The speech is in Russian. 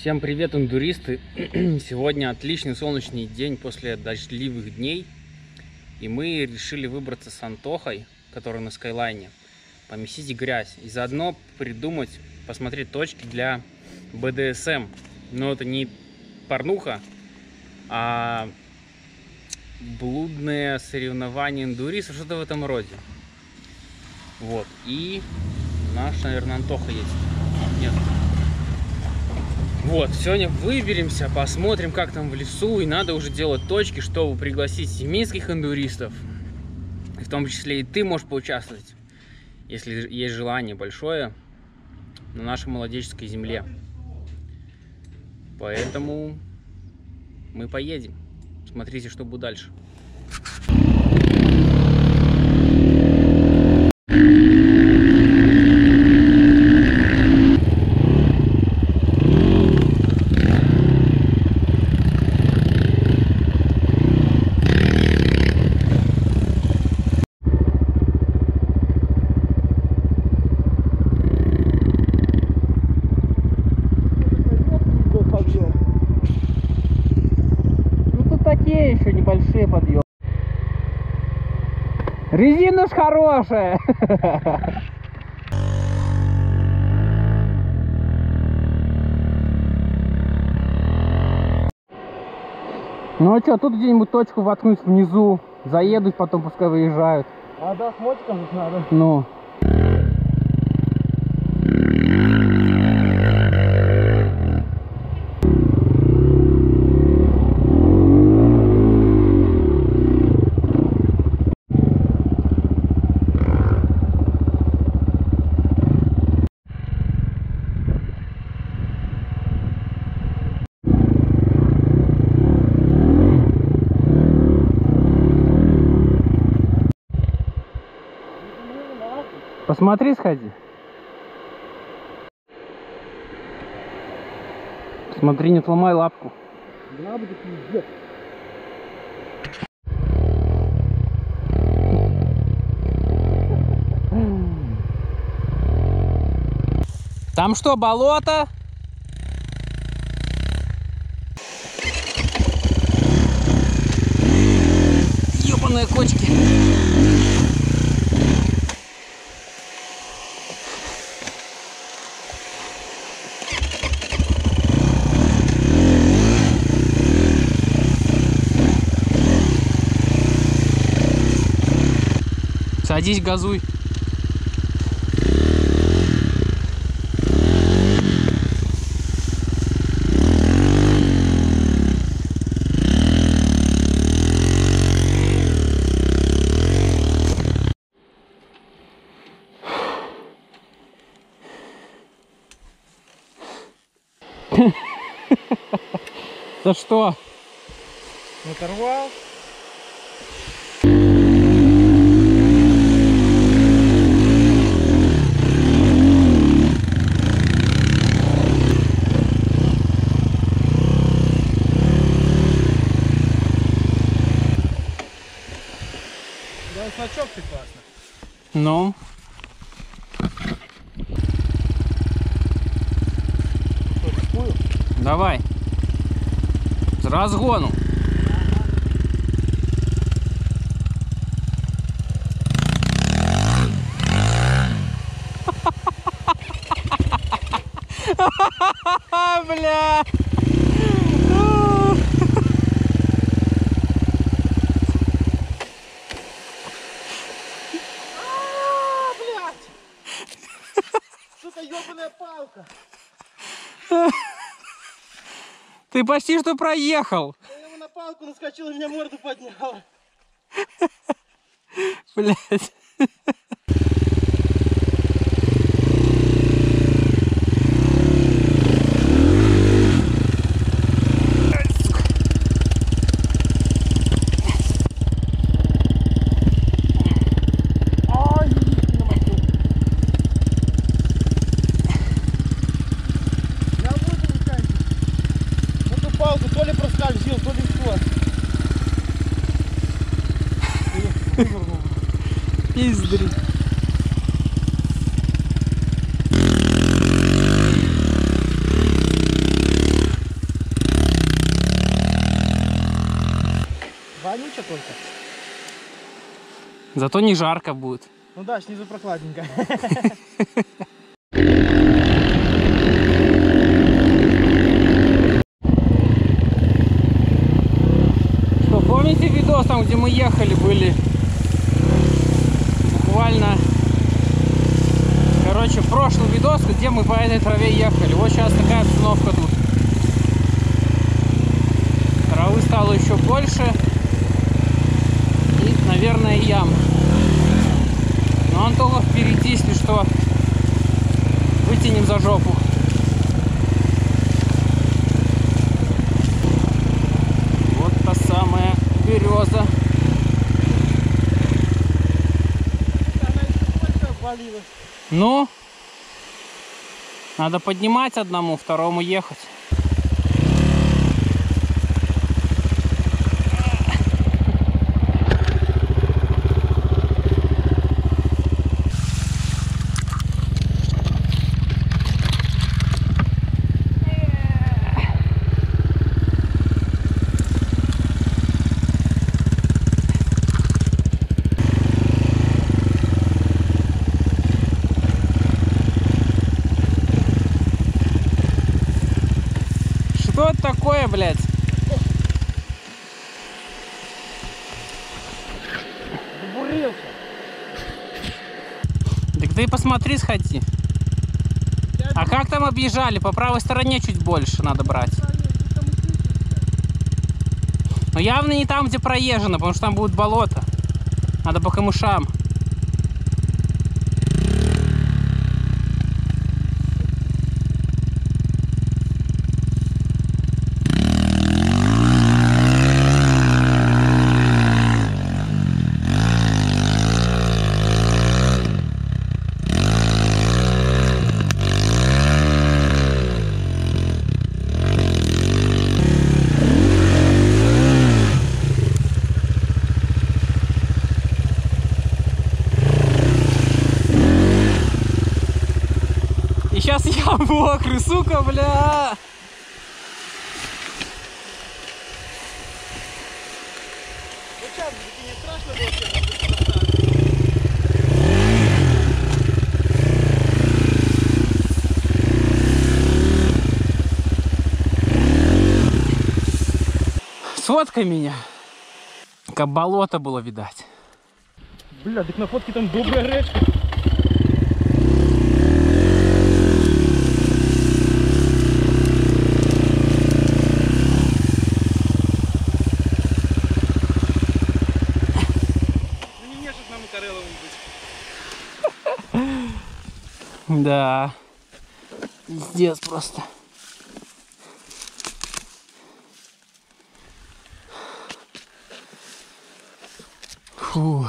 Всем привет, индуристы! Сегодня отличный солнечный день после дождливых дней. И мы решили выбраться с Антохой, который на Скайлайне, поместить грязь. И заодно придумать, посмотреть точки для БДСМ. Но это не порнуха, а блудное соревнование индуристов, что-то в этом роде. Вот. И наш, наверное, Антоха есть. Нет. Вот, сегодня выберемся, посмотрим, как там в лесу, и надо уже делать точки, чтобы пригласить семейских индуристов. И в том числе и ты можешь поучаствовать, если есть желание большое, на нашей молодеческой земле. Поэтому мы поедем. Смотрите, что будет дальше. Такие еще небольшие подъемы. Резина ж хорошая. Ну а что, тут где-нибудь точку воткнуть внизу, заедут, потом пускай выезжают. А да, с мотиком тут надо. Ну. Посмотри, сходи. Смотри, не сломай лапку. Будет пиздец. Там что, болото? Ёбаные кочки. Садись, газуй. Да что? Оторвал. Да, значок ты классно. Рискую? давай. С разгону. Бля. А, блядь! Сука, ебаная палка! Ты почти что проехал. Я ему на палку наскочил и меня морду подняла. Блять. то ли проскользил, то ли что. Пиздри. Вонюча только. Зато не жарко будет. Ну да, снизу прохладненько. там, где мы ехали, были? Буквально... Короче, прошлый видос, где мы по этой траве ехали. Вот сейчас такая обстановка тут. Травы стало еще больше. И, наверное, ям. Но он только впереди, если что, вытянем за жопу. Обвалилась. Ну, надо поднимать одному, второму ехать. Что это такое, блядь? Забурился. Так ты посмотри, сходи. Я А как там объезжали? По правой стороне чуть больше надо брать. Но явно не там, где проезжено, потому что там будет болото. Надо по камышам. И сейчас я мокрый, сука, бля. Ну что, не страшно было? Сфоткай меня. Как болото было видать. Бля, так на фотке там добрая речка. Да. Пиздец просто. Фу.